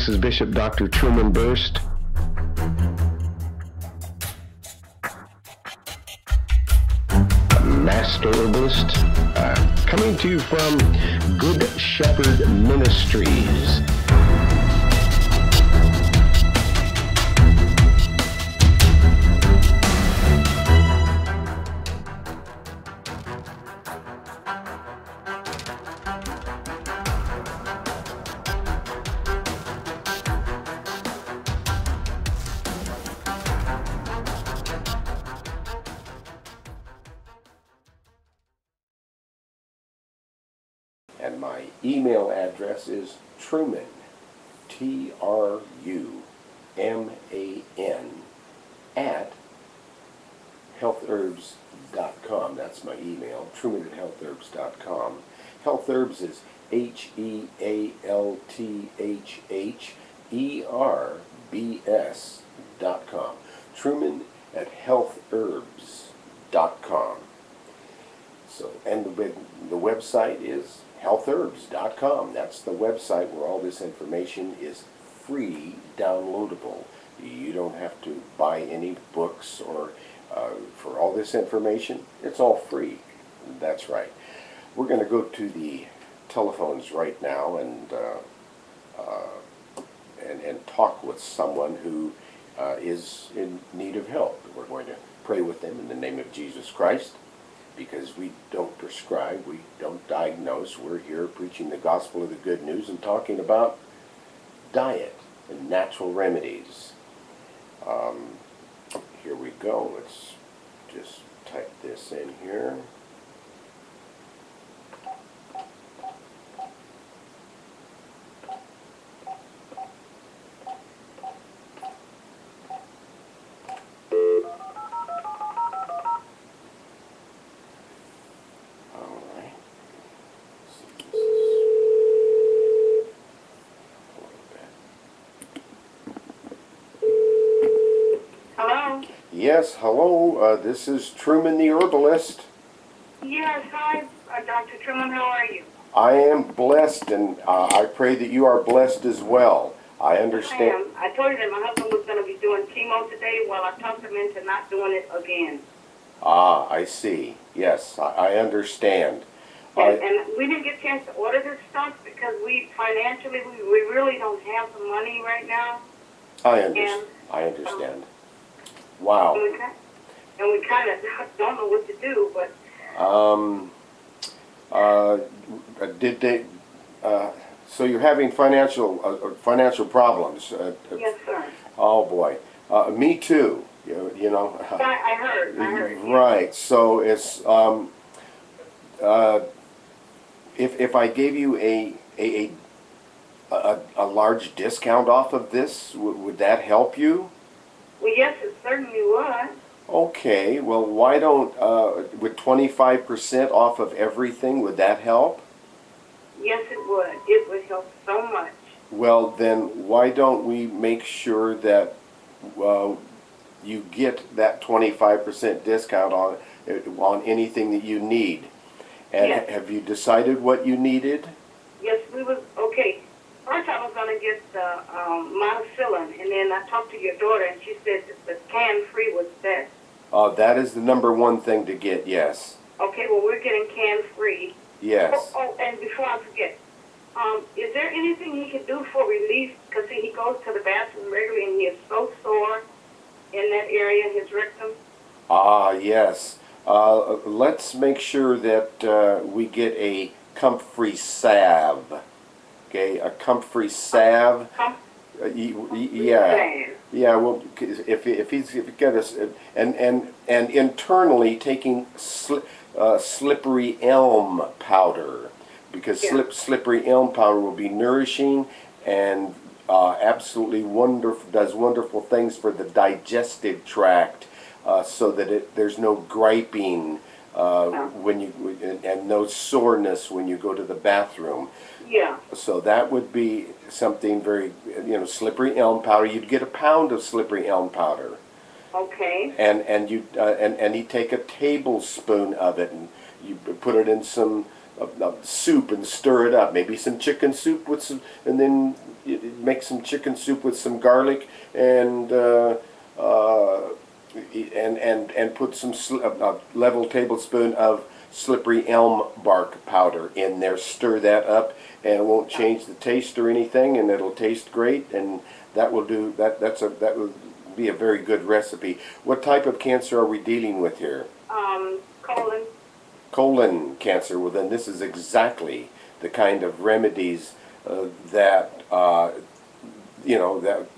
this is Bishop Dr. Truman Berst. Master Herbalist, uh, coming to you from Good Shepherd Ministries. And my email address is Truman, T R U M A N, at healthherbs.com. That's my email, Truman at healthherbs.com. Health Herbs is H E A L T H H E R B S dot com. Truman at healthherbs.com. So, and the, the website is healthherbs.com. That's the website where all this information is free downloadable. You don't have to buy any books or uh, for all this information. It's all free. That's right. We're going to go to the telephones right now and uh, uh, and, and talk with someone who uh, is in need of help. We're going to pray with them in the name of Jesus Christ because we don't prescribe, we don't diagnose. We're here preaching the gospel of the good news and talking about diet and natural remedies. Um, here we go. Let's just type this in here. All right. See, this is- hold on a bit. Hello? Yes, hello. Uh, this is Truman the herbalist. Yes, hi, uh, Dr. Truman, how are you? I am blessed, and uh, I pray that you are blessed as well. I I understand. am. I told you that my husband was going to be doing chemo today. Well, I talked him into not doing it again. Ah, I see. Yes, I, I understand. And, I, and we didn't get a chance to order this stuff because we financially, we, we really don't have the money right now. I, under, and- I understand. And Wow. we, and we kind of don't know what to do, but Um, uh, did they? Uh, so you're having financial uh, uh, financial problems? Yes, sir. Oh boy. Uh, me too. You, you know. I, I heard, I heard. Right. So it's um, uh, if if I gave you a a a, a, a large discount off of this, would that help you? Well, yes, it certainly would. Okay. Well, why don't uh, with twenty five percent off of everything? Would that help? Yes, it would. It would help so much. Well, then why don't we make sure that uh, you get that twenty five percent discount on on anything that you need? And Yes. have you decided what you needed? Yes, we was okay. First, I was gonna get the um, monoxillin, and then I talked to your daughter, and she said that the can free was best. Uh, that is the number one thing to get. Yes, Okay, well we're getting can free. yes. Oh, oh, and before I forget, um, is there anything he can do for relief? Because he goes to the bathroom regularly, and he is so sore in that area, his rectum. Ah, yes. Uh, let's make sure that uh, we get a comfrey salve. A comfrey salve. Uh, yeah. Yeah, well, if if he's if he got us and and and internally taking sli- uh, slippery elm powder because Yeah. slip slippery elm powder will be nourishing and uh, absolutely wonderful does wonderful things for the digestive tract uh, so that it there's no griping uh, when you and, and no soreness when you go to the bathroom. Yeah. So that would be something very, you know, slippery elm powder. You'd get a pound of slippery elm powder, Okay. and and you uh, and and you take a tablespoon of it and you put it in some of, of soup and stir it up. Maybe some chicken soup with some, and then you- you make some chicken soup with some garlic and uh, uh, and and and put some sl- a, level tablespoon of slippery elm bark powder in there. Stir that up, and it won't change the taste or anything, and it'll taste great. And that will do that. That's a that would be a very good recipe. What type of cancer are we dealing with here? Um, colon, colon cancer, well then this is exactly the kind of remedies uh, that uh, you know that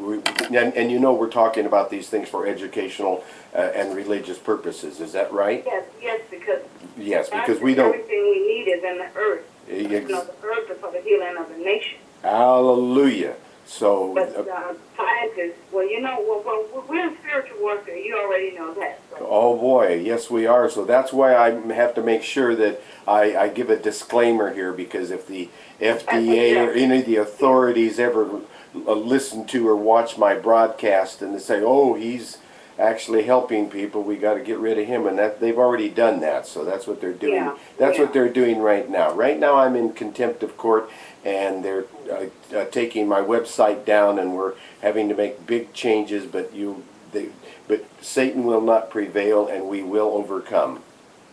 we, and, and you know we're talking about these things for educational uh, and religious purposes. Is that right? yes, yes, because Yes, because we don't. everything we need is in the earth. You know, Ex- the earth is for the healing of the nation. hallelujah. So But uh, uh, scientists, well, you know, well, well, we're in spiritual warfare. You already know that. So. Oh boy, yes we are. So that's why I have to make sure that I, I give a disclaimer here because if the FDA or any of the authorities ever listen to or watch my broadcast and they say, "Oh, he's actually helping people," we got to get rid of him, and that they've already done that. So that's what they're doing. Yeah, That's yeah. what they're doing right now. Right now, I'm in contempt of court, and they're uh, uh, taking my website down, and we're having to make big changes. But you, they, but Satan will not prevail, and we will overcome.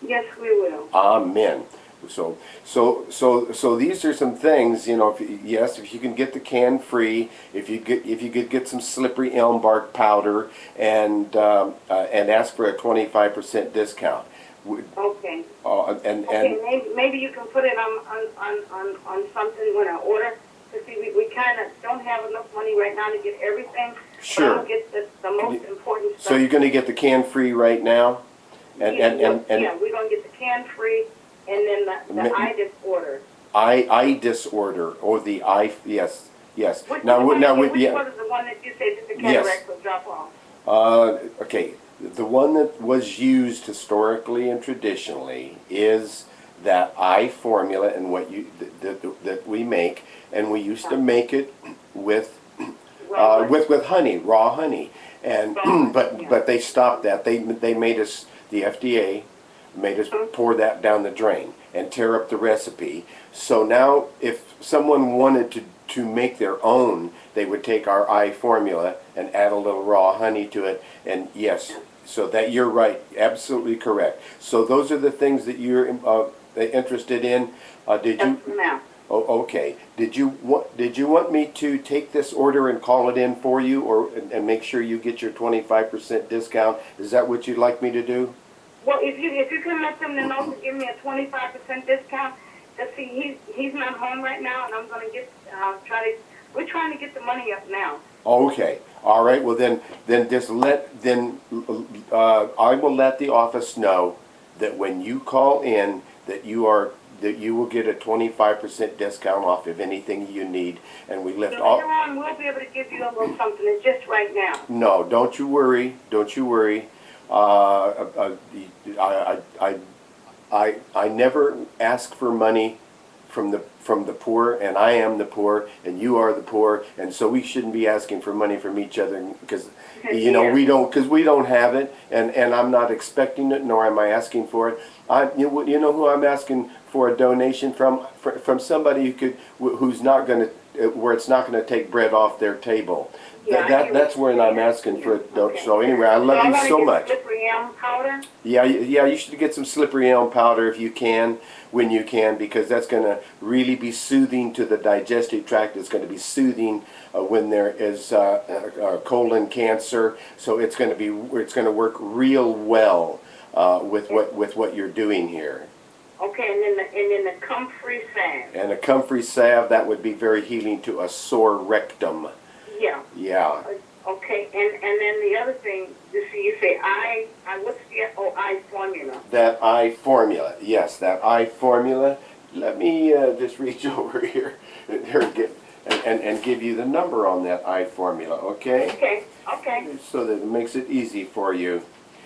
Yes, we will. Amen. So, so, so, so these are some things, you know. If, yes, if you can get the can free, if you get, if you could get some slippery elm bark powder, and um, uh, and ask for a twenty five percent discount. Okay. Uh, and Okay, and maybe, maybe you can put it on, on, on, on, on something when I order. To see, we, we kind of don't have enough money right now to get everything. Sure. Get the, the most important stuff. so you're going to get the can free right now, and yeah, and and, and yeah, we're gonna get the can free, and then the, the eye disorder. eye eye disorder or the eye yes yes. Which, now one, now which with yeah. one is the one that you said that the Yes. cataract drop off? Uh, okay, the one that was used historically and traditionally is that eye formula and what you that, that, that we make, and we used to make it with uh, Raw. with with honey, raw honey, and Raw, but yeah. but they stopped that. They they made us the FDA made us pour that down the drain and tear up the recipe. So now, if someone wanted to to make their own, they would take our eye formula and add a little raw honey to it. And yes, so that you're right, absolutely correct. So those are the things that you're uh, interested in. Uh, did you? Now. Oh, okay. Did you want, did you want me to take this order and call it in for you or, and, and make sure you get your twenty-five percent discount? Is that what you'd like me to do? Well, if you if you can let them know to give me a twenty five percent discount, just see he's he's not home right now, and I'm gonna get uh, try to we're trying to get the money up now. Okay, all right, well then, then just let, then, uh, I will let the office know that when you call in, that you are, that you will get a twenty-five percent discount off of anything you need, and we So lift later all. on, we'll be able to give you a little something. It's just right now. No, don't you worry, don't you worry. Uh, uh, I, I, I, I, I never ask for money from the, from the poor, and I am the poor, and you are the poor, and so we shouldn't be asking for money from each other, because, you know, we don't, because we don't have it, and, and I'm not expecting it, nor am I asking for it. I, you, know- you know who I'm asking for a donation from? Fr- From somebody who could, who's not gonna, uh, where it's not gonna take bread off their table. Yeah, That, that, that's when I'm asking for it. So anyway, I love you so much. Slippery elm powder. Yeah, you- yeah, you should get some slippery elm powder if you can, when you can, because that's going to really be soothing to the digestive tract. It's going to be soothing uh, when there is uh, uh, uh, colon cancer. So it's going to be, it's going to work real well uh, with what with what you're doing here. Okay, and then the and then the comfrey salve. And a comfrey salve that would be very healing to a sore rectum. Yeah. Yeah. Uh, Okay, and and then the other thing, you see, you say I, I what's the oh eye formula? That eye formula, yes, that eye formula. Let me uh, just reach over here, here and, get, and, and, and give you the number on that eye formula, okay? Okay, okay. So that it makes it easy for you.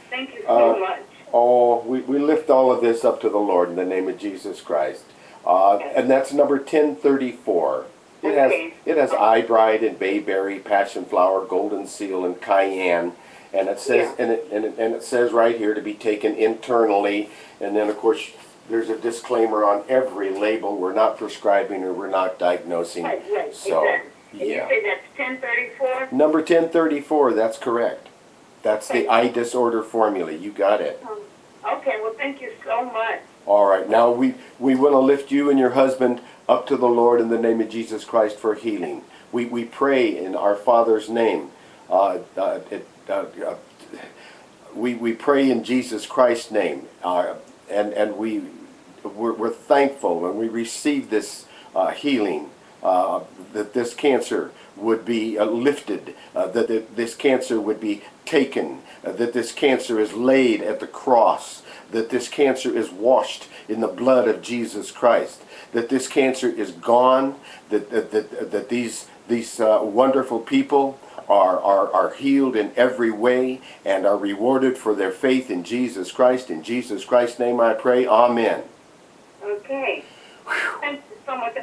Thank you so Uh, much. Oh, we, we lift all of this up to the Lord in the name of Jesus Christ. Uh, and that's number 1034. It has, it has eyebright and bayberry, passion flower, golden seal, and cayenne. And it says, Yeah. and, it, and, it, and it says right here to be taken internally. And then, of course, there's a disclaimer on every label. We're not prescribing or we're not diagnosing. Right, right, So, exactly. And you yeah. say that's ten thirty-four? Number 1034, that's correct. That's the eye disorder formula. You got it. Okay, well, thank you so much. All right, now we, we want to lift you and your husband up to the Lord in the name of Jesus Christ for healing. We, we pray in our Father's name. Uh, uh, it, uh, uh, we, we pray in Jesus Christ's name, uh, and, and we, we're, we're thankful and we receive this uh, healing, uh, that this cancer would be uh, lifted, uh, that th- this cancer would be taken, uh, that this cancer is laid at the cross, that this cancer is washed in the blood of Jesus Christ, that this cancer is gone, that, that, that, that these, these uh, wonderful people are, are, are healed in every way and are rewarded for their faith in Jesus Christ. In Jesus Christ's name I pray, Amen. Okay. Thank you so much.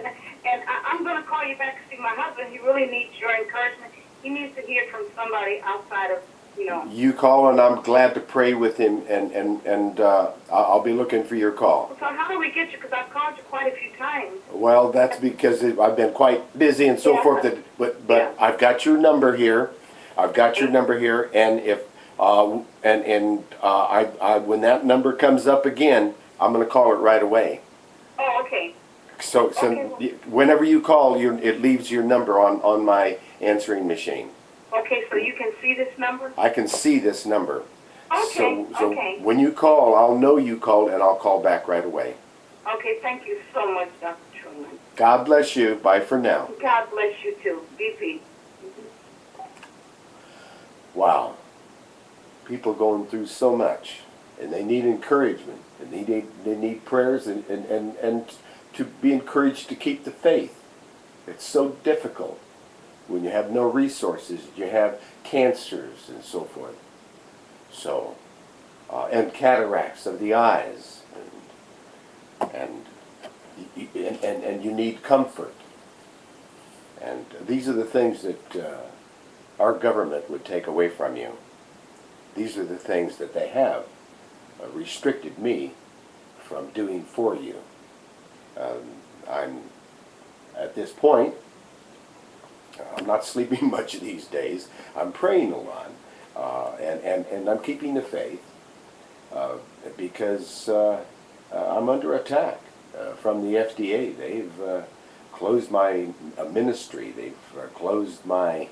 And, I, I'm going to call you back to see my husband. He really needs your encouragement. He needs to hear from somebody outside of, you know. You call and I'm glad to pray with him and, and, and uh, I- I'll be looking for your call. So how do we get you? Because I've called you quite a few times. Well, that's because I've been quite busy and so Yeah. forth, that- but, but Yeah. I've got your number here. I've got your number here and if, uh, and, and uh, I, I, when that number comes up again, I'm gonna call it right away. Oh, okay. So, so Okay. whenever you call, you, it leaves your number on, on my answering machine. Okay, so you can see this number? I can see this number. Okay, So, so okay. when you call, I'll know you called and I'll call back right away. Okay, thank you so much, Dr. Truman. God bless you. Bye for now. God bless you too. BP. Wow. People going through so much and they need encouragement and they need, they need prayers and, and, and, and to be encouraged to keep the faith. It's so difficult when you have no resources, you have cancers and so forth. So, uh, and cataracts of the eyes and, and, and, and, and you need comfort. And these are the things that uh, our government would take away from you. These are the things that they have uh, restricted me from doing for you. Um, I'm at this point. I'm not sleeping much these days. I'm praying a lot, uh, and, and, and I'm keeping the faith uh, because uh, uh, I'm under attack uh, from the FDA. They've uh, closed my ministry. They've closed my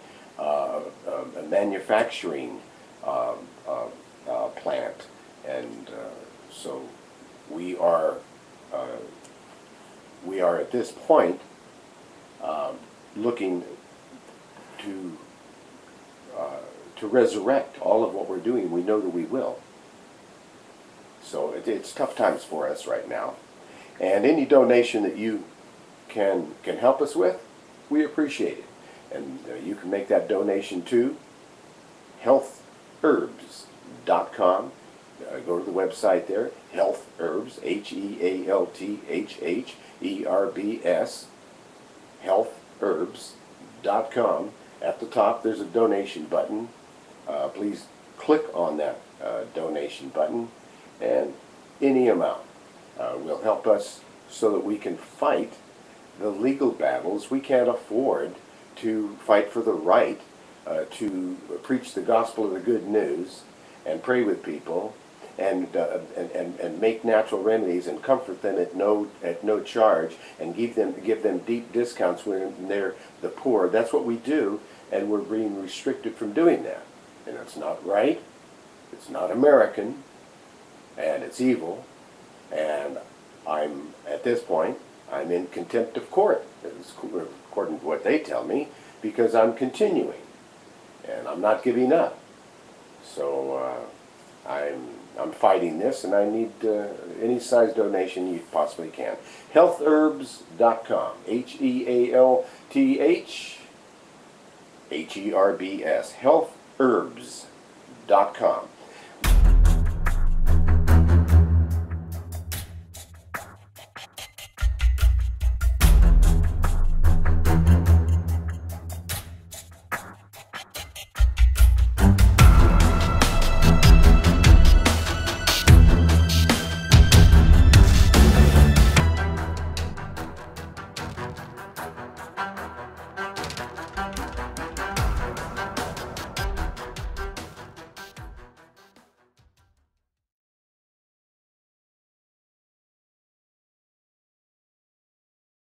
manufacturing uh, plant, and so we are we are at this point um, looking to uh, to resurrect all of what we're doing. We know that we will. So it, it's tough times for us right now, and any donation that you can can help us with, we appreciate it. And uh, you can make that donation to healthherbs.com. Uh, go to the website there, Health Herbs, H E A L T H H E R B S, healthherbs.com. At the top, there's a donation button. Uh, please click on that uh, donation button, and any amount uh, will help us so that we can fight the legal battles. We can't afford to fight for the right uh, to preach the gospel of the good news and pray with people and, uh, and, and, and make natural remedies and comfort them at no, at no charge and give them, give them deep discounts when they're the poor. That's what we do, and we're being restricted from doing that. And it's not right, it's not American, and it's evil, and I'm, at this point, I'm in contempt of court, according to what they tell me, because I'm continuing, and I'm not giving up. So uh, I'm, I'm fighting this, and I need uh, any size donation you possibly can. Healthherbs.com, H-E-A-L-T-H, H-E-R-B-S, healthherbs.com.